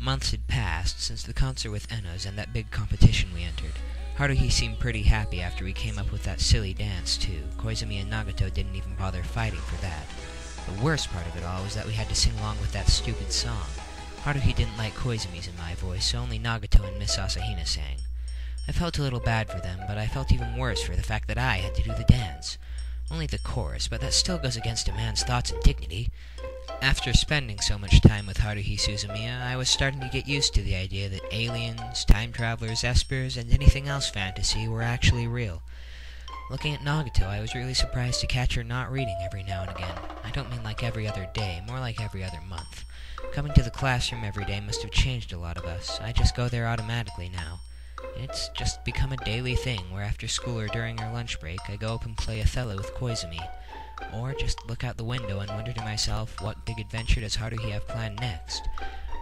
Months had passed since the concert with ENOZ and that big competition we entered. Haruhi seemed pretty happy after we came up with that silly dance, too. Koizumi and Nagato didn't even bother fighting for that. The worst part of it all was that we had to sing along with that stupid song. Haruhi didn't like Koizumi's and my voice, so only Nagato and Miss Asahina sang. I felt a little bad for them, but I felt even worse for the fact that I had to do the dance. Only the chorus, but that still goes against a man's thoughts and dignity. After spending so much time with Haruhi Suzumiya, I was starting to get used to the idea that aliens, time travelers, espers, and anything else fantasy were actually real. Looking at Nagato, I was really surprised to catch her not reading every now and again. I don't mean like every other day, more like every other month. Coming to the classroom every day must have changed a lot of us. I just go there automatically now. It's just become a daily thing where after school or during our lunch break, I go up and play Othello with Koizumi. Or just look out the window and wonder to myself, what big adventure does Haruhi have planned next?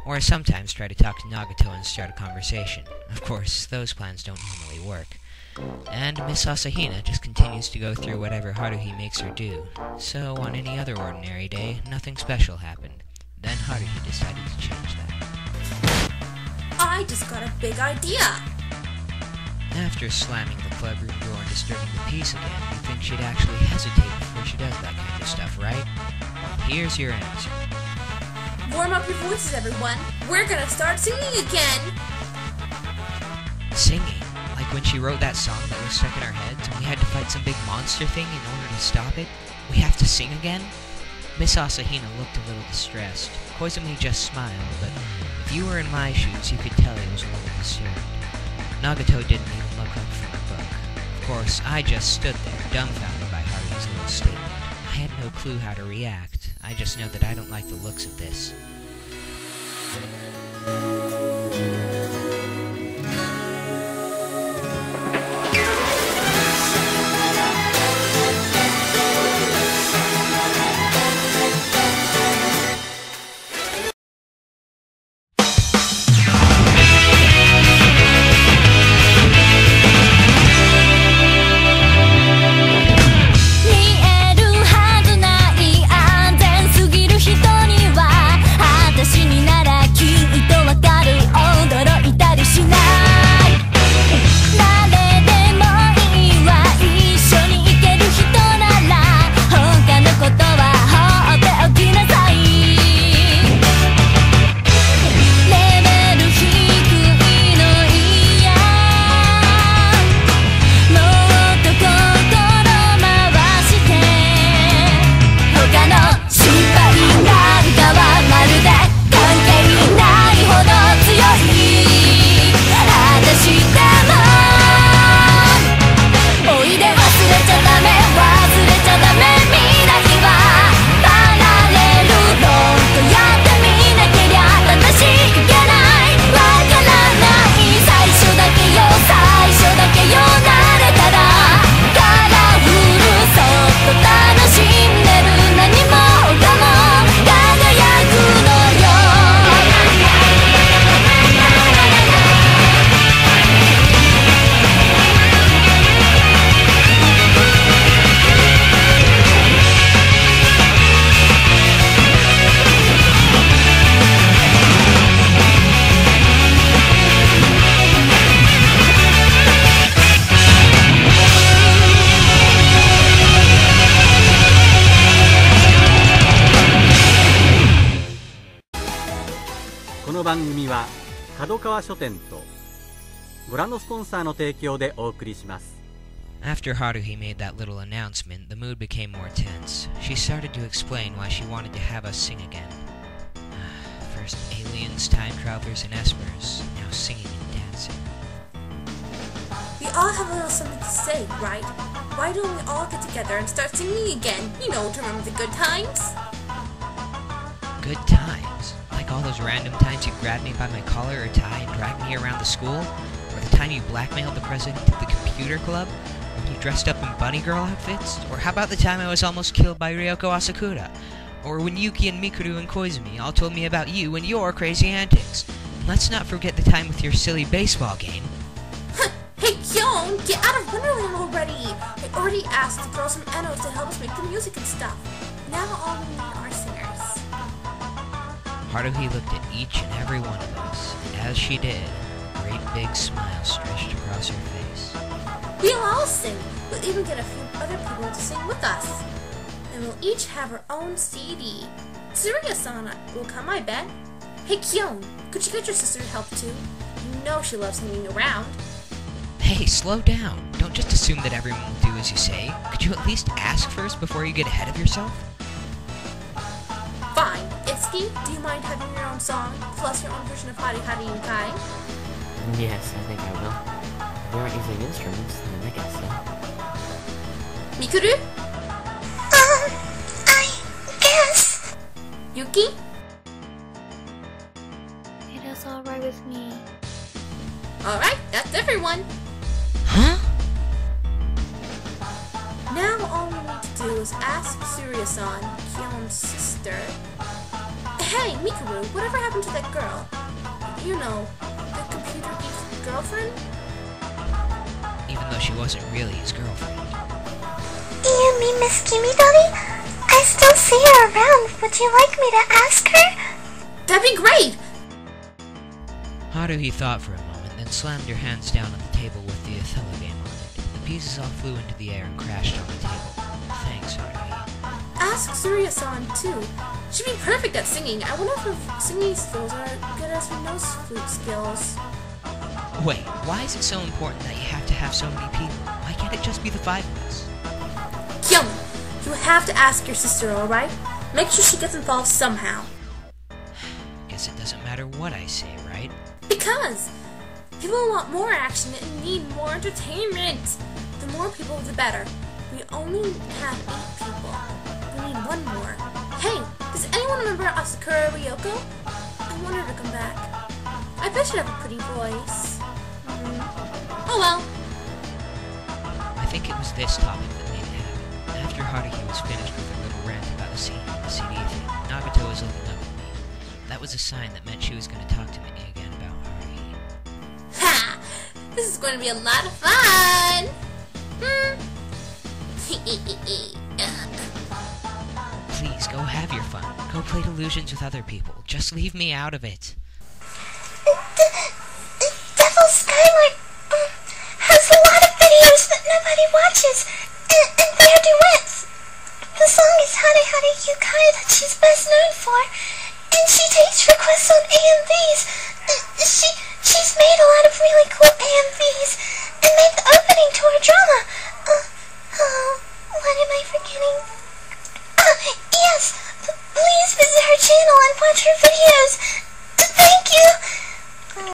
Or I sometimes try to talk to Nagato and start a conversation. Of course, those plans don't normally work. And Miss Asahina just continues to go through whatever Haruhi makes her do. So, on any other ordinary day, nothing special happened. Then Haruhi decided to change that. I just got a big idea. After slamming the club room door and disturbing the peace again, you think she'd actually hesitate she does that kind of stuff, right? Well, here's your answer. Warm up your voices, everyone. We're gonna start singing again. Singing? Like when she wrote that song that was stuck in our heads and we had to fight some big monster thing in order to stop it? We have to sing again? Miss Asahina looked a little distressed. Koizumi just smiled, but if you were in my shoes, you could tell he was a little concerned. Nagato didn't even look up from the book. Of course, I just stood there, dumbfounded I had no clue how to react. I just know that I don't like the looks of this. 組は角川書店とご覧のスポンサーの提供でお送りします After Haruhi made that little announcement, the mood became more tense. She started to explain why she wanted to have us sing again. First aliens, time travelers, and espers, now singing and dancing. We all have a little something to say, right? Why don't we all get together and start singing again? You know, to remember the good times. Good times. All those random times you grabbed me by my collar or tie and dragged me around the school? Or the time you blackmailed the president of the computer club? When you dressed up in bunny girl outfits? Or how about the time I was almost killed by Ryoko Asakura? Or when Yuki and Mikuru and Koizumi all told me about you and your crazy antics? And let's not forget the time with your silly baseball game. Hey, Kyon, get out of Wonderland already! I already asked the girls from ENOZ to help us make the music and stuff. Now all we need are. Haruhi looked at each and every one of us, and as she did, a great big smile stretched across her face. We'll all sing. We'll even get a few other people to sing with us. And we'll each have our own CD. Tsuruya-san will come, I bet. Hey, Kyon, could you get your sister to help too? You know she loves hanging around. Hey, slow down. Don't just assume that everyone will do as you say. Could you at least ask first before you get ahead of yourself? Fine. Itsuki, do you mind having your own song, plus your own version of Hare Hare Yukai? Yes, I think I will. If we aren't using instruments, then I guess so. Mikuru? Um, I guess. Yuki? It is alright with me. Alright, that's everyone. Huh? Now all we need to do is ask Tsuruya-san, Kyon's sister. Hey, Mikuru, whatever happened to that girl? You know, the computer geek's girlfriend? Even though she wasn't really his girlfriend. You mean Miss Kimidori? I still see her around. Would you like me to ask her? That'd be great! Haruhi thought for a moment, then slammed her hands down on the table with the Othello game on it. The pieces all flew into the air and crashed on the table. Thanks, Haruhi. Ask Tsuruya-san, too. She'd be perfect at singing. I wonder if her singing skills are good as her nose flute skills. Wait, why is it so important that you have to have so many people? Why can't it just be the five of us? Kyon, you have to ask your sister, alright? Make sure she gets involved somehow. Guess it doesn't matter what I say, right? Because people want more action and need more entertainment. The more people, the better. We only have eight people. We need one more. Anyone remember Asakura Ryoko? I want her to come back. I bet she'd have a pretty voice. Hmm. Oh well. I think it was this topic that made it happen. After Haruhi was finished with her little rant about the CD, the CD thing, Nagato was looking up at me. That was a sign that meant she was going to talk to me again about Haruhi. Ha! This is going to be a lot of fun. Hmm. Please, go have your fun. Go play delusions with other people. Just leave me out of it. The, Devil Skyward um, has a lot of videos that nobody watches, and, and they're duets. The song is Hare Hare Yukai that she's best known for, and she takes requests on AMVs. Uh, She